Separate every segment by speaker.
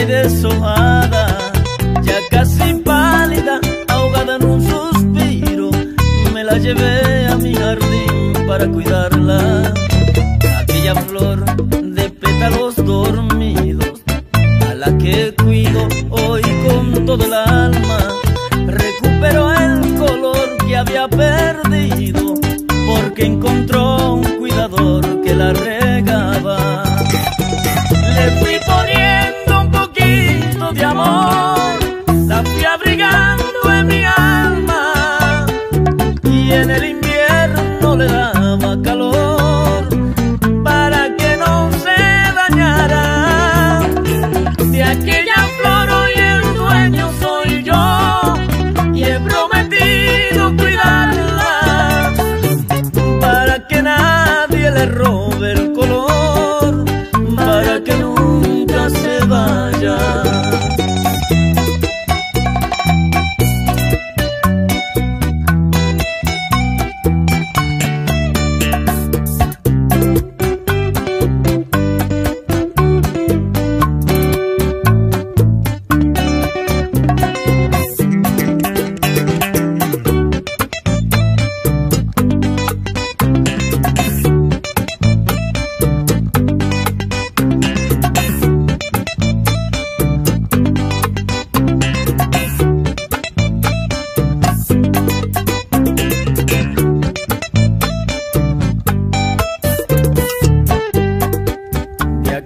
Speaker 1: y deshojada, ya casi pálida, ahogada en un suspiro, me la llevé a mi jardín para cuidarla. Aquella flor de pétalos dormida prometido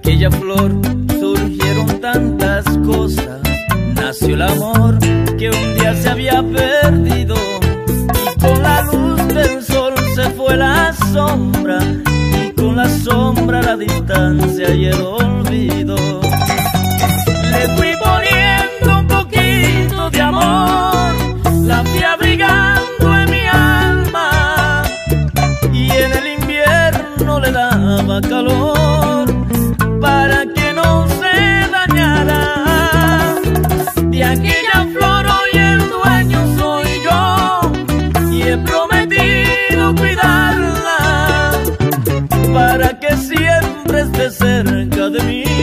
Speaker 1: aquella flor surgieron tantas cosas. Nació el amor que un día se había perdido. Y con la luz del sol se fue la sombra. Y con la sombra la distancia y el olvido. para que no se dañara. De aquella flor hoy el dueño soy yo y he prometido cuidarla para que siempre esté cerca de mí.